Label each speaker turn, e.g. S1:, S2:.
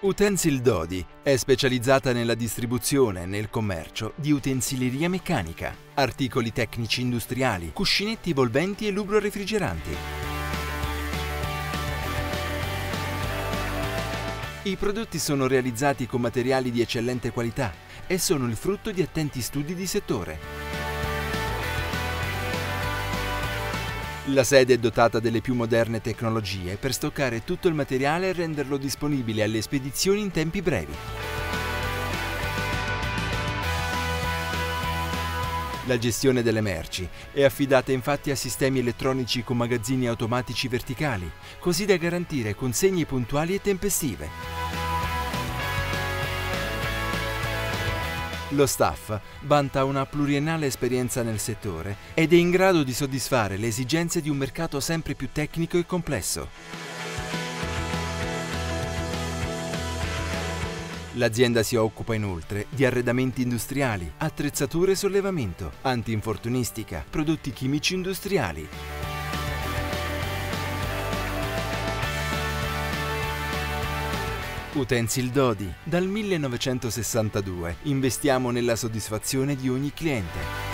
S1: Utensil Dodi è specializzata nella distribuzione e nel commercio di utensileria meccanica, articoli tecnici industriali, cuscinetti volventi e lubrorefrigeranti. I prodotti sono realizzati con materiali di eccellente qualità e sono il frutto di attenti studi di settore. La sede è dotata delle più moderne tecnologie per stoccare tutto il materiale e renderlo disponibile alle spedizioni in tempi brevi. La gestione delle merci è affidata infatti a sistemi elettronici con magazzini automatici verticali, così da garantire consegne puntuali e tempestive. Lo staff vanta una pluriennale esperienza nel settore ed è in grado di soddisfare le esigenze di un mercato sempre più tecnico e complesso. L'azienda si occupa inoltre di arredamenti industriali, attrezzature e sollevamento, antinfortunistica, prodotti chimici industriali, Utensil Dodi. Dal 1962 investiamo nella soddisfazione di ogni cliente.